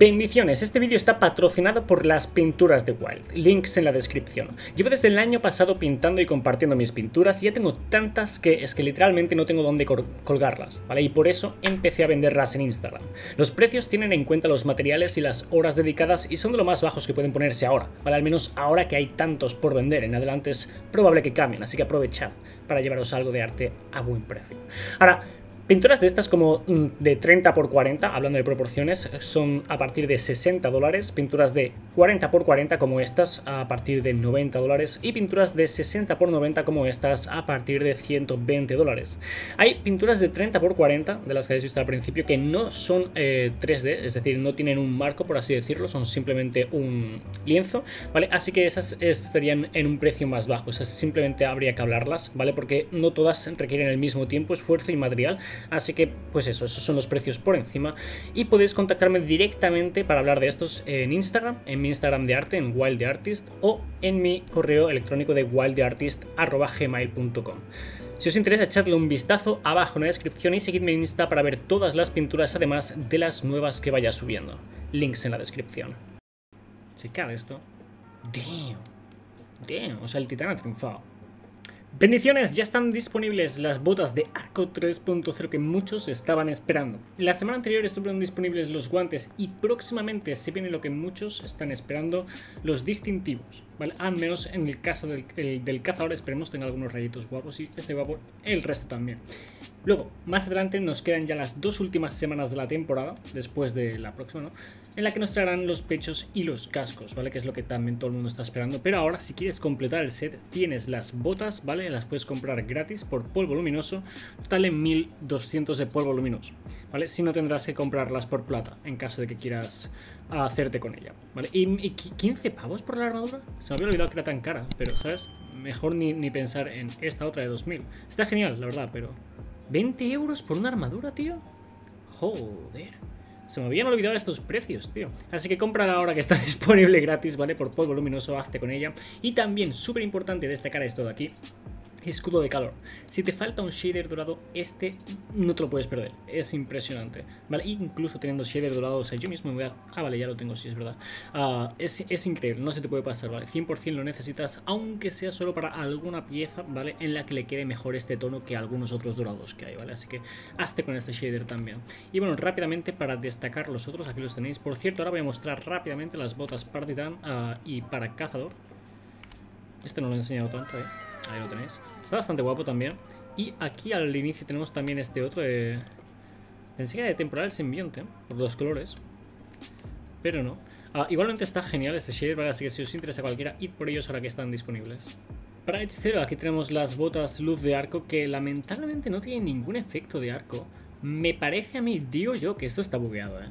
Bendiciones, este vídeo está patrocinado por las pinturas de Wild, links en la descripción. Llevo desde el año pasado pintando y compartiendo mis pinturas y ya tengo tantas que es que literalmente no tengo dónde colgarlas, ¿vale? Y por eso empecé a venderlas en Instagram. Los precios tienen en cuenta los materiales y las horas dedicadas y son de lo más bajos que pueden ponerse ahora, ¿vale? Al menos ahora que hay tantos por vender, en adelante es probable que cambien, así que aprovechad para llevaros algo de arte a buen precio. Ahora, Pinturas de estas como mm, de 30 por 40, hablando de proporciones, son a partir de 60 dólares, pinturas de 40 por 40 como estas a partir de 90 dólares y pinturas de 60 por 90 como estas a partir de 120 dólares. Hay pinturas de 30 por 40, de las que habéis visto al principio, que no son 3D, eh, es decir, no tienen un marco por así decirlo, son simplemente un lienzo, ¿vale? Así que esas estarían en un precio más bajo, esas simplemente habría que hablarlas, ¿vale? Porque no todas requieren el mismo tiempo, esfuerzo y material, Así que, pues eso, esos son los precios por encima. Y podéis contactarme directamente para hablar de estos en Instagram, en mi Instagram de arte, en WildTheArtist, o en mi correo electrónico de wildtheartist.gmail.com. Si os interesa, echadle un vistazo abajo en la descripción y seguidme en Insta para ver todas las pinturas, además de las nuevas que vaya subiendo. Links en la descripción. Checar esto. Damn. Damn. O sea, el titán ha triunfado. Bendiciones, ya están disponibles las botas de Arco 3.0 que muchos estaban esperando. La semana anterior estuvieron disponibles los guantes y próximamente se viene lo que muchos están esperando, los distintivos. Al menos en el caso del, del cazador esperemos tenga algunos rayitos guapos y este guapo, el resto también. Luego, más adelante nos quedan ya las dos últimas semanas de la temporada, después de la próxima, ¿no? En la que nos traerán los pechos y los cascos, ¿vale? Que es lo que también todo el mundo está esperando. Pero ahora, si quieres completar el set, tienes las botas, ¿vale? Las puedes comprar gratis por polvo luminoso, total en 1200 de polvo luminoso, ¿vale? Si no tendrás que comprarlas por plata, en caso de que quieras hacerte con ella, ¿vale? ¿Y, 15 pavos por la armadura? Se me había olvidado que era tan cara, pero, ¿sabes? Mejor ni, ni pensar en esta otra de 2000. Está genial, la verdad, pero... ¿20 euros por una armadura, tío? Joder. Se me habían olvidado estos precios, tío. Así que cómprala ahora que está disponible gratis, ¿vale? Por polvo luminoso, hazte con ella. Y también, súper importante destacar esto de aquí, Escudo de calor. Si te falta un shader dorado, este no te lo puedes perder. Es impresionante. Vale, incluso teniendo shader dorado, o sea, yo mismo me voy a... Ah, vale, ya lo tengo, sí, es verdad. Ah, es, es, increíble, no se te puede pasar, ¿vale? 100% lo necesitas, aunque sea solo para alguna pieza, ¿vale? En la que le quede mejor este tono que algunos otros dorados que hay, ¿vale? Así que hazte con este shader también. Y bueno, rápidamente para destacar los otros, aquí los tenéis. Por cierto, ahora voy a mostrar rápidamente las botas Partidan uh, y para cazador. Este no lo he enseñado tanto, ¿eh? Ahí lo tenéis. Está bastante guapo también. Y aquí al inicio tenemos también este otro de... Pensé que era de temporal simbionte, por los colores. Pero no. Ah, igualmente está genial este shader, Así que si os interesa cualquiera, id por ellos ahora que están disponibles. Para hechicero aquí tenemos las botas luz de arco que lamentablemente no tienen ningún efecto de arco. Me parece a mí, digo yo, que esto está bugueado, ¿eh?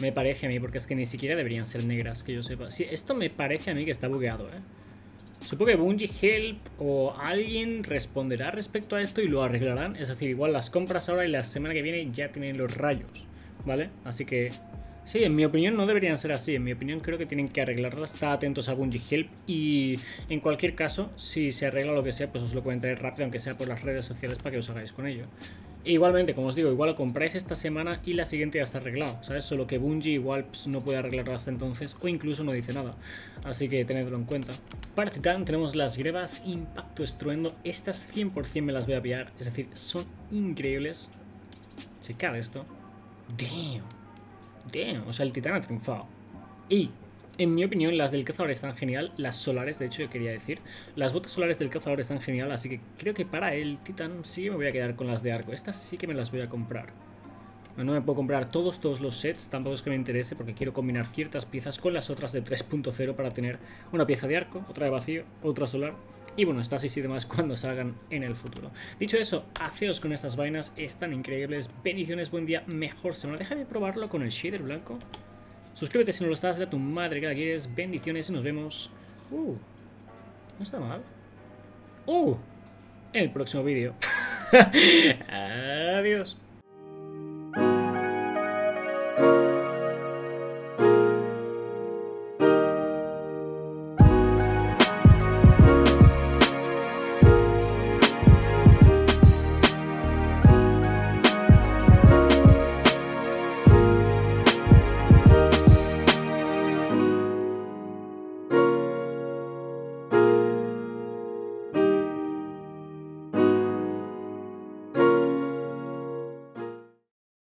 Me parece a mí, porque es que ni siquiera deberían ser negras, que yo sepa. Sí, esto me parece a mí que está bugueado, ¿eh? Supongo que Bungie Help o alguien responderá respecto a esto y lo arreglarán. Es decir, igual las compras ahora y la semana que viene ya tienen los rayos, ¿vale? Así que, sí, en mi opinión no deberían ser así. En mi opinión creo que tienen que arreglarlas. Está atentos a Bungie Help y en cualquier caso, si se arregla lo que sea, pues os lo pueden traer rápido, aunque sea por las redes sociales para que os hagáis con ello. Igualmente, como os digo, igual lo compráis esta semana y la siguiente ya está arreglado, ¿sabes? Solo que Bungie igual pues, no puede arreglarlo hasta entonces o incluso no dice nada. Así que tenedlo en cuenta. Para Titan tenemos las grebas Impacto Estruendo. Estas 100% me las voy a pillar, es decir, son increíbles. Checad esto. Damn. O sea, el Titán ha triunfado. Y en mi opinión, las del cazador están genial. Las solares, de hecho, yo quería decir. Las botas solares del cazador están genial, así que creo que para el titán sí me voy a quedar con las de arco. Estas sí que me las voy a comprar. No me puedo comprar todos, todos los sets, tampoco es que me interese porque quiero combinar ciertas piezas con las otras de 3.0 para tener una pieza de arco, otra de vacío, otra solar y bueno, estas y demás cuando salgan en el futuro. Dicho eso, haceos con estas vainas, están increíbles, bendiciones, buen día, mejor semana. Déjame probarlo con el shader blanco. Suscríbete si no lo estás, de tu madre que la quieres. Bendiciones y nos vemos. Uh, no está mal. Uh, en el próximo vídeo. Adiós.